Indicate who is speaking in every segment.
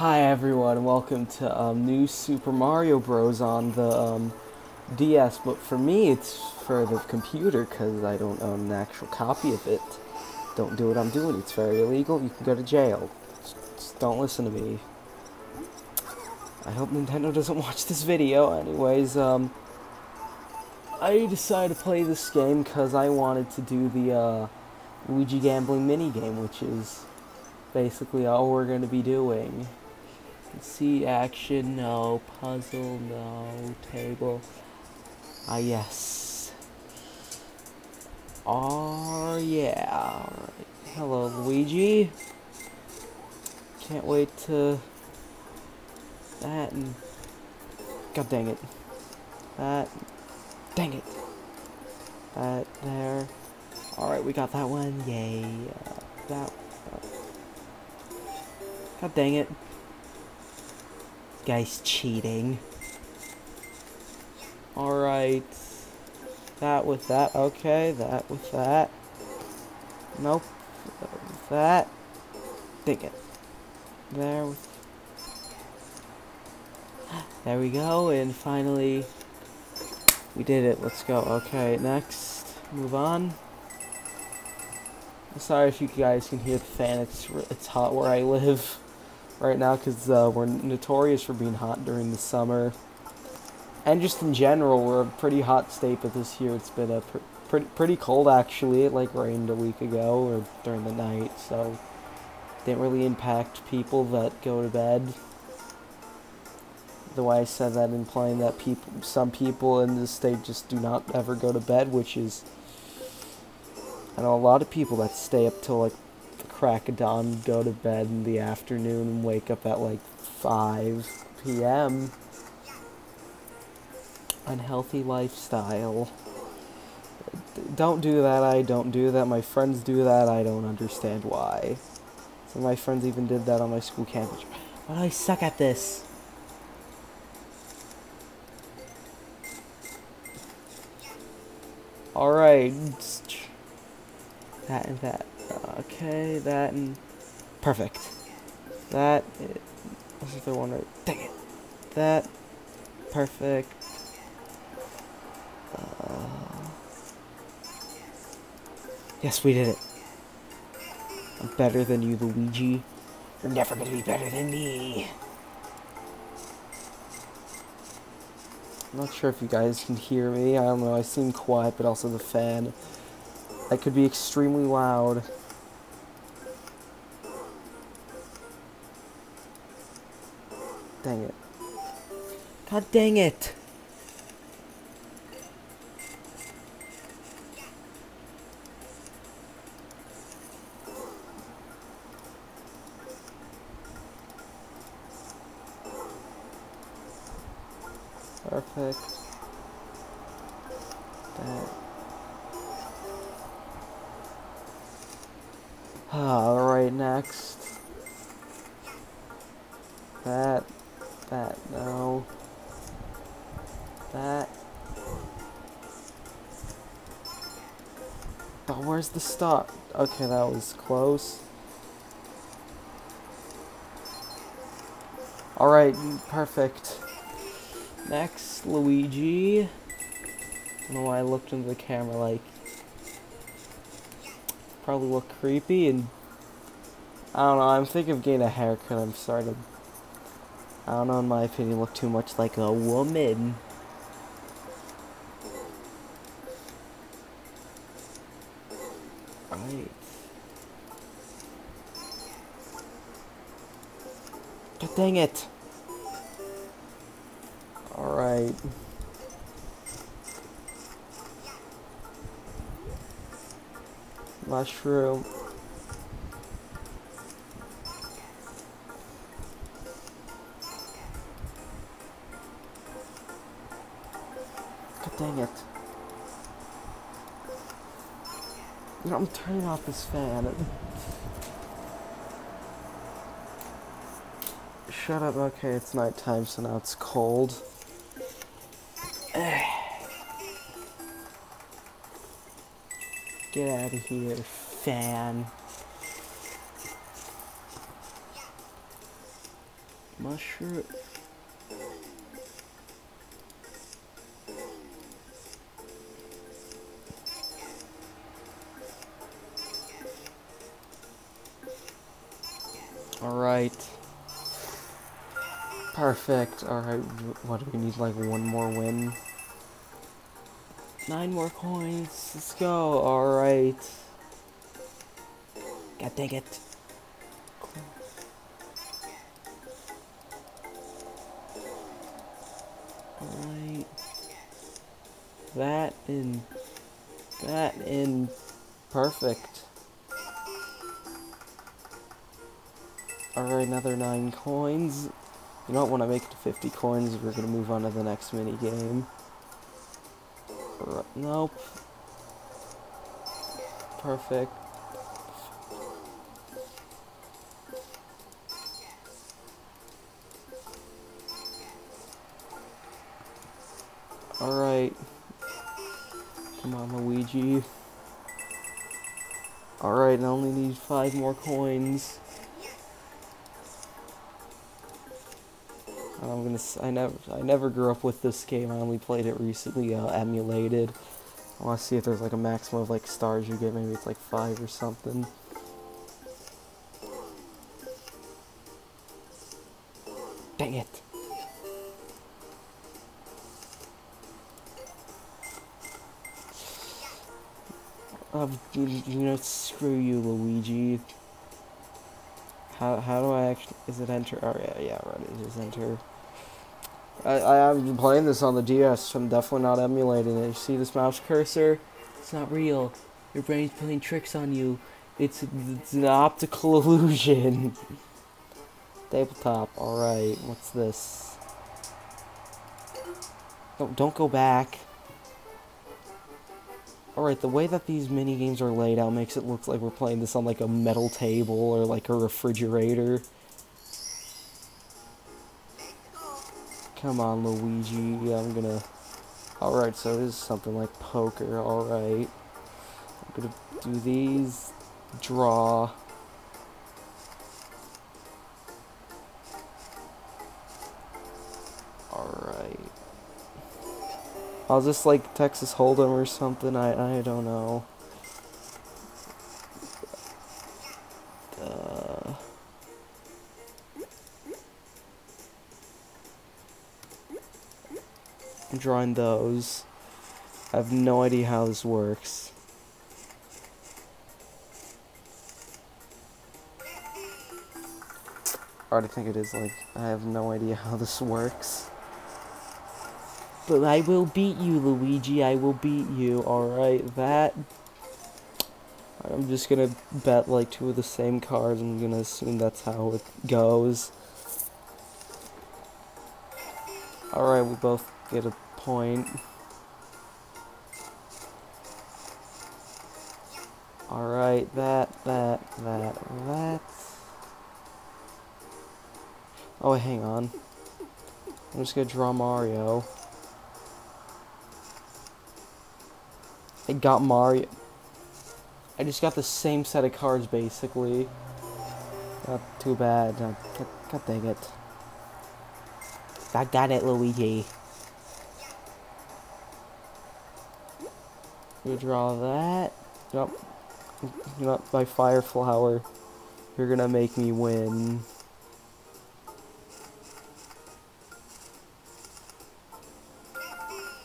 Speaker 1: Hi everyone, welcome to um, new Super Mario Bros. on the um, DS, but for me it's for the computer because I don't own an actual copy of it. Don't do what I'm doing, it's very illegal, you can go to jail. Just, don't listen to me. I hope Nintendo doesn't watch this video. Anyways, um, I decided to play this game because I wanted to do the uh, Luigi gambling mini game, which is basically all we're going to be doing. See action, no. Puzzle, no. Table. Ah, yes. Oh, yeah. Alright. Hello, Luigi. Can't wait to... That and... God dang it. That... Dang it. That there. Alright, we got that one. Yay. Uh, that... Uh, God dang it guy's cheating. Alright. That with that. Okay, that with that. Nope. With that. Dig it. There with... There we go, and finally... We did it. Let's go. Okay, next. Move on. Sorry if you guys can hear the fan. It's, it's hot where I live right now because uh, we're notorious for being hot during the summer. And just in general, we're a pretty hot state, but this year it's been a pr pretty, pretty cold actually. It like rained a week ago or during the night, so didn't really impact people that go to bed. The way I said that implying that people, some people in this state just do not ever go to bed, which is, I know a lot of people that stay up till like crack of dawn, go to bed in the afternoon, and wake up at like 5 p.m. Unhealthy lifestyle. Don't do that, I don't do that. My friends do that, I don't understand why. Some of my friends even did that on my school campus. But I suck at this. Alright. That and that. Okay, that and perfect. That. That is the one right. Dang it. That perfect. Uh, yes, we did it. I'm better than you, Luigi. You're never gonna be better than me. I'm not sure if you guys can hear me. I don't know. I seem quiet, but also the fan. I could be extremely loud. Dang it. God dang it! Perfect. Alright, next. That. Oh, where's the stop? Okay, that was close. Alright, perfect. Next, Luigi. I don't know why I looked into the camera like... Probably look creepy and... I don't know, I'm thinking of getting a haircut. I'm starting to I don't know, in my opinion, look too much like a woman. Right. God dang it! Alright. Mushroom. Dang it. I'm turning off this fan. Shut up. Okay, it's nighttime, so now it's cold. Get out of here, fan. Mushroom. Perfect. Alright, what do we need? Like one more win? Nine more coins. Let's go. Alright. God dang it. Alright. That in. That in. Perfect. Alright, another nine coins. You know what, when I make it to 50 coins, we're gonna move on to the next mini game. Nope. Perfect. Alright. Come on, Luigi. Alright, I only need five more coins. I'm gonna. I never. I never grew up with this game. I only played it recently, uh, emulated. I want to see if there's like a maximum of like stars you get. Maybe it's like five or something. Dang it! Um, you, know, screw you, Luigi. How, how do I actually, is it enter? Oh yeah, yeah, right, it is enter. I, I, I'm playing this on the DS, so I'm definitely not emulating it. You see this mouse cursor? It's not real. Your brain's playing tricks on you. It's, it's an optical illusion. Tabletop, alright, what's this? Don't, don't go back. Alright, the way that these mini games are laid out makes it look like we're playing this on like a metal table or like a refrigerator. Come on, Luigi. I'm gonna... Alright, so it is something like poker. Alright. I'm gonna do these. Draw. Alright. I'll just like Texas Hold'em or something. I I don't know. Drawing those. I have no idea how this works. I think it is like, I have no idea how this works. But I will beat you, Luigi. I will beat you. Alright, that... I'm just gonna bet like two of the same cards. I'm gonna assume that's how it goes. Alright, we both get a point. Alright, that, that, that, that. Oh, hang on. I'm just gonna draw Mario. I got Mario. I just got the same set of cards, basically. Not too bad. God, God dang it. I got it, Luigi. You draw that. Yep. Not by Fire Flower. You're gonna make me win.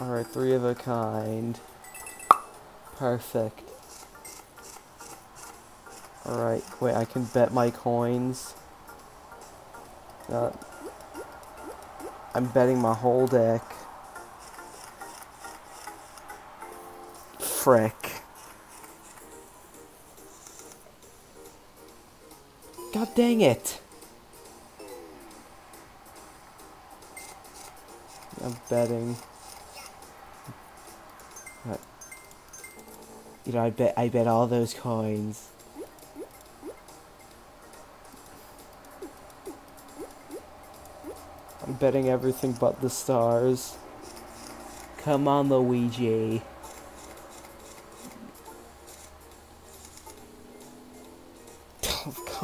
Speaker 1: Alright, three of a kind. Perfect. Alright, wait, I can bet my coins. Uh, I'm betting my whole deck. Frick. God dang it! I'm betting. But, You know, I bet I bet all those coins. I'm betting everything but the stars. Come on, Luigi.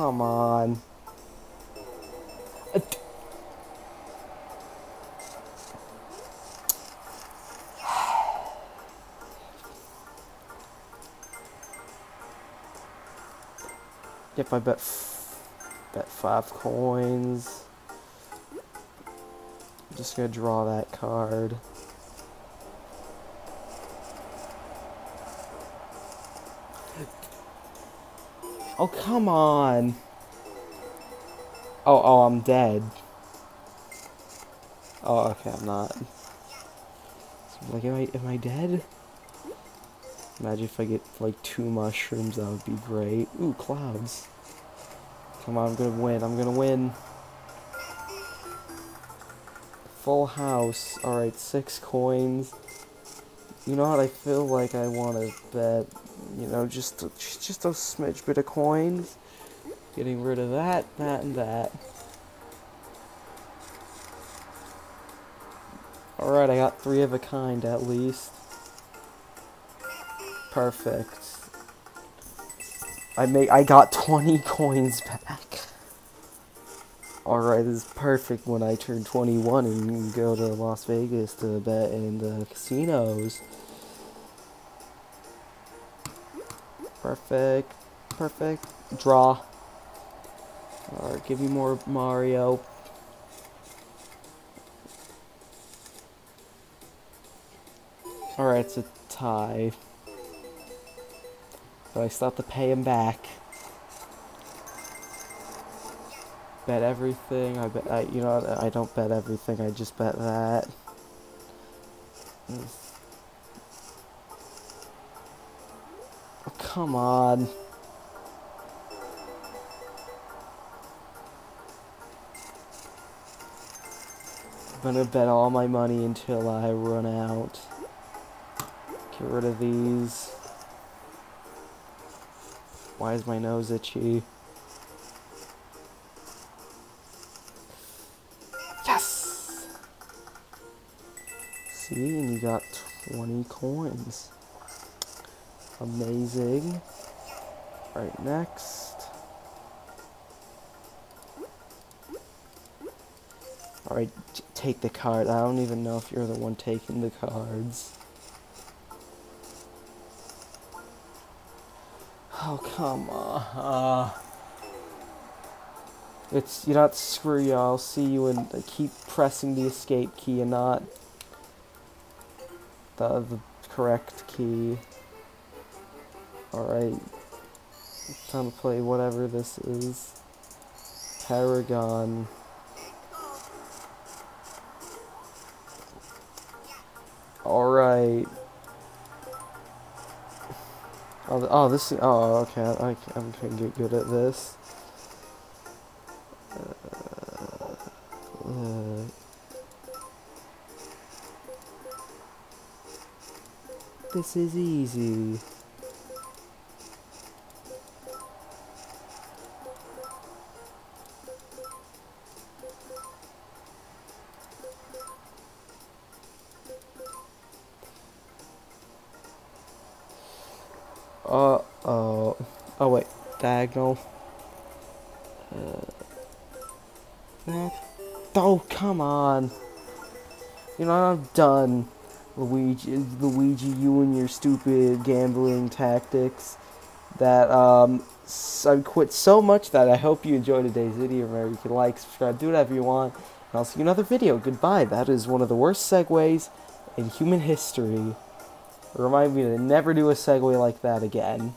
Speaker 1: Come on. Uh, yep, I bet bet five coins, I'm just gonna draw that card. Oh, come on. Oh, oh, I'm dead. Oh, okay, I'm not. So, like, am I, am I dead? Imagine if I get, like, two mushrooms, that would be great. Ooh, clouds. Come on, I'm gonna win, I'm gonna win. Full house. Alright, six coins. You know what, I feel like I want to bet, you know, just, just a smidge bit of coins. Getting rid of that, that, and that. Alright, I got three of a kind at least. Perfect. I make I got 20 coins back. Alright, this is perfect when I turn 21 and go to Las Vegas to bet in the casinos. Perfect. Perfect. Draw. Alright, give me more Mario. Alright, it's a tie. But I still have to pay him back. Bet everything. I bet. I, you know, I don't bet everything. I just bet that. Oh, come on. I'm gonna bet all my money until I run out. Get rid of these. Why is my nose itchy? Yes! See, and you got 20 coins. Amazing. Right, next. Alright, take the card. I don't even know if you're the one taking the cards. Oh, come on. It's, you not screw you, I'll see you and keep pressing the escape key and not the, the correct key. Alright. Time to play whatever this is. Paragon. Alright. Oh, oh, this. Oh, okay. I, I can get good at this. Uh, uh, this is easy. Diagonal. Uh, oh come on. You know I'm done. Luigi, Luigi, you and your stupid gambling tactics. That um, I quit so much that I hope you enjoyed today's video. Remember, you can like, subscribe, do whatever you want. And I'll see you another video. Goodbye. That is one of the worst segues in human history. Remind me to never do a segue like that again.